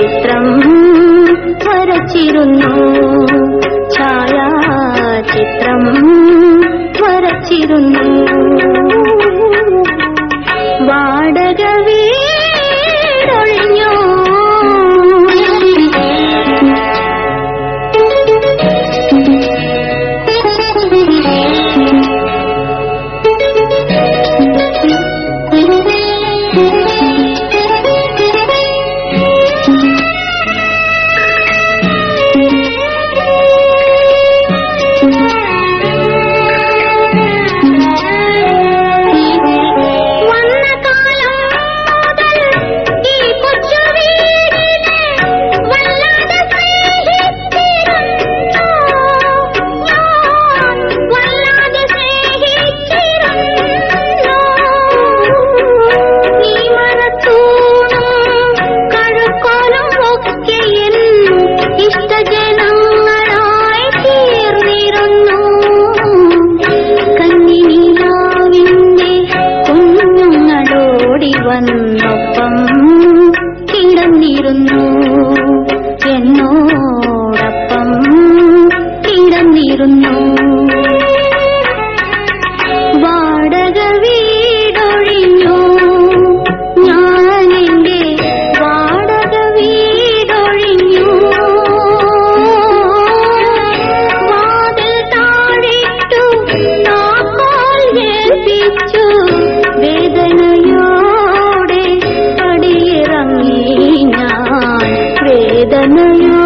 ചിത്രം വരച്ചിരുന്നു. ഛായാചിത്രം വരച്ചിരുന്നു. വേദനയോടെ പടിയിറങ്ങി ഞാൻ വേദനയോ